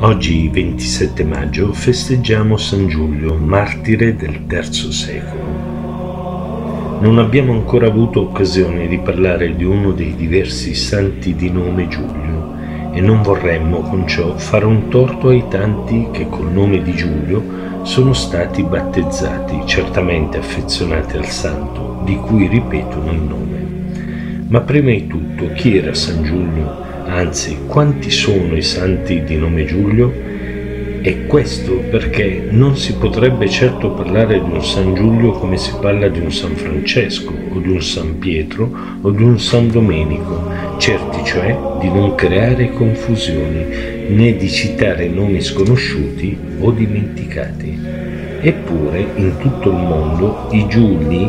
Oggi, 27 maggio, festeggiamo San Giulio, martire del III secolo. Non abbiamo ancora avuto occasione di parlare di uno dei diversi santi di nome Giulio e non vorremmo con ciò fare un torto ai tanti che col nome di Giulio sono stati battezzati, certamente affezionati al santo, di cui ripetono il nome. Ma prima di tutto, chi era San Giulio? Anzi quanti sono i santi di nome Giulio? E questo perché non si potrebbe certo parlare di un San Giulio come si parla di un San Francesco o di un San Pietro o di un San Domenico, certi cioè di non creare confusioni né di citare nomi sconosciuti o dimenticati. Eppure in tutto il mondo i Giuli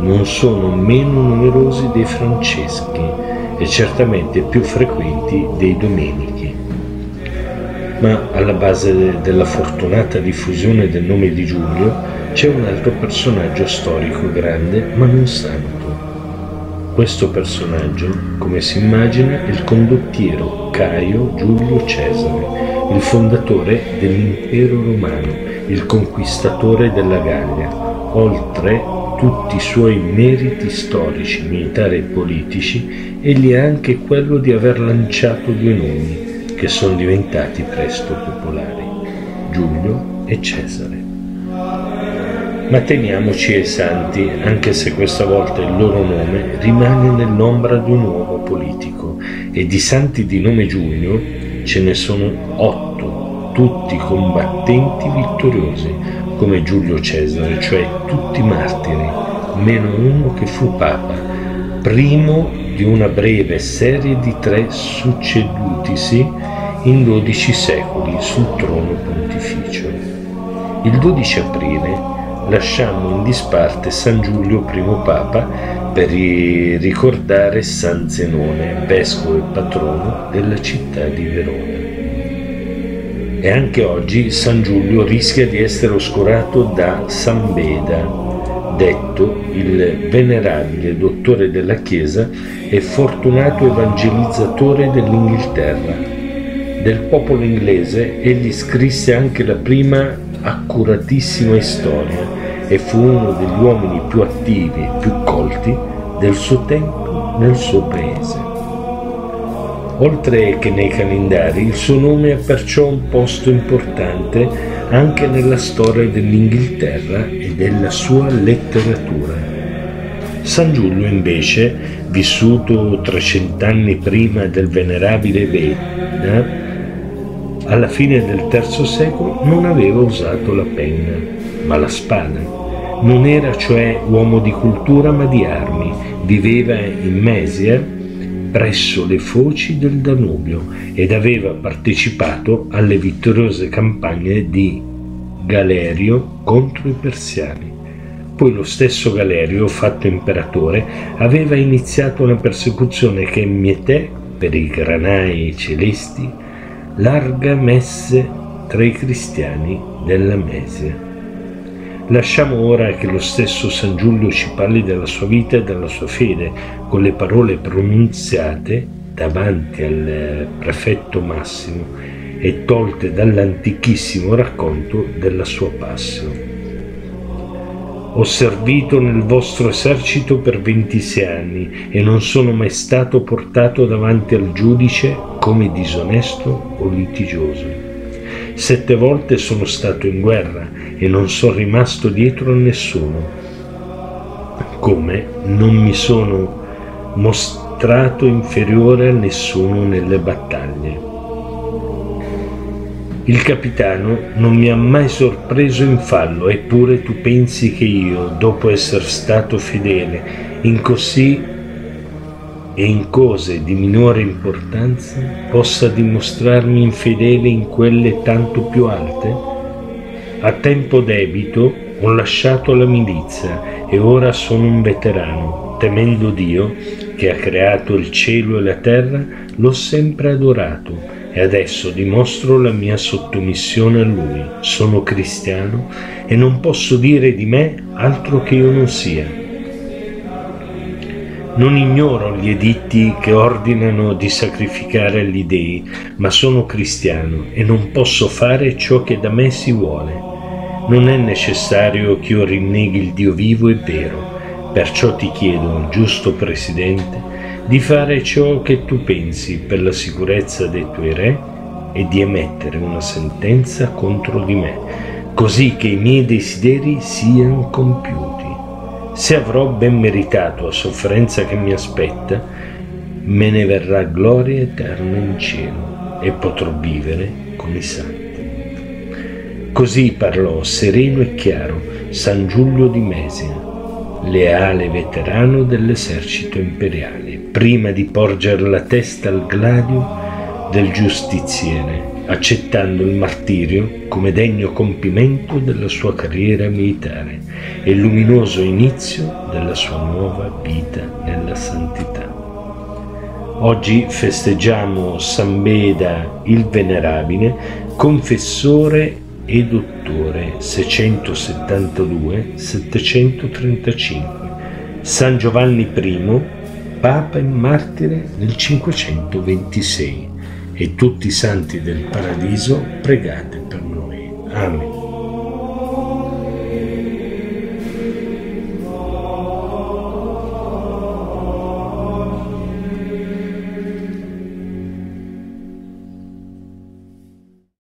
non sono meno numerosi dei Franceschi e certamente più frequenti dei domenichi. Ma alla base della fortunata diffusione del nome di Giulio c'è un altro personaggio storico grande ma non santo. Questo personaggio, come si immagina, è il condottiero Caio Giulio Cesare, il fondatore dell'impero romano, il conquistatore della Gallia, oltre tutti i suoi meriti storici, militari e politici, egli ha anche quello di aver lanciato due nomi che sono diventati presto popolari, Giulio e Cesare. Ma teniamoci ai santi, anche se questa volta il loro nome rimane nell'ombra di un uomo politico, e di santi di nome Giulio ce ne sono otto, tutti combattenti vittoriosi, come Giulio Cesare, cioè tutti martiri, meno uno che fu papa, primo di una breve serie di tre succedutisi in dodici secoli sul trono pontificio. Il 12 aprile lasciamo in disparte San Giulio I Papa per ricordare San Zenone, vescovo e patrono della città di Verona. E anche oggi San Giulio rischia di essere oscurato da San Beda, detto il venerabile dottore della Chiesa e fortunato evangelizzatore dell'Inghilterra. Del popolo inglese egli scrisse anche la prima accuratissima storia e fu uno degli uomini più attivi e più colti del suo tempo nel suo paese. Oltre che nei calendari, il suo nome ha perciò un posto importante anche nella storia dell'Inghilterra e della sua letteratura. San Giulio invece, vissuto 300 anni prima del venerabile Veda, alla fine del III secolo non aveva usato la penna, ma la spada. Non era cioè uomo di cultura ma di armi, viveva in Mesia presso le foci del Danubio ed aveva partecipato alle vittoriose campagne di Galerio contro i persiani. Poi lo stesso Galerio, fatto imperatore, aveva iniziato una persecuzione che mieté per i granai celesti larga messe tra i cristiani della Mesia. Lasciamo ora che lo stesso San Giulio ci parli della sua vita e della sua fede con le parole pronunziate davanti al prefetto Massimo e tolte dall'antichissimo racconto della sua passione. Ho servito nel vostro esercito per 26 anni e non sono mai stato portato davanti al giudice come disonesto o litigioso. Sette volte sono stato in guerra e non sono rimasto dietro a nessuno. Come non mi sono mostrato inferiore a nessuno nelle battaglie. Il capitano non mi ha mai sorpreso in fallo, eppure tu pensi che io, dopo essere stato fedele in così e in cose di minore importanza, possa dimostrarmi infedele in quelle tanto più alte? A tempo debito ho lasciato la milizia e ora sono un veterano. Temendo Dio, che ha creato il cielo e la terra, l'ho sempre adorato e adesso dimostro la mia sottomissione a Lui. Sono cristiano e non posso dire di me altro che io non sia. Non ignoro gli editti che ordinano di sacrificare agli dei, ma sono cristiano e non posso fare ciò che da me si vuole. Non è necessario che io rinneghi il Dio vivo e vero, perciò ti chiedo, giusto Presidente, di fare ciò che tu pensi per la sicurezza dei tuoi re e di emettere una sentenza contro di me, così che i miei desideri siano compiuti. Se avrò ben meritato la sofferenza che mi aspetta, me ne verrà gloria eterna in cielo e potrò vivere con i santi. Così parlò sereno e chiaro San Giulio di Mesia, leale veterano dell'esercito imperiale, prima di porgere la testa al gladio del giustiziere accettando il martirio come degno compimento della sua carriera militare e luminoso inizio della sua nuova vita nella santità. Oggi festeggiamo San Beda il Venerabile, confessore e dottore 672-735, San Giovanni I, Papa e Martire nel 526 e tutti i santi del paradiso pregate per noi. Amen.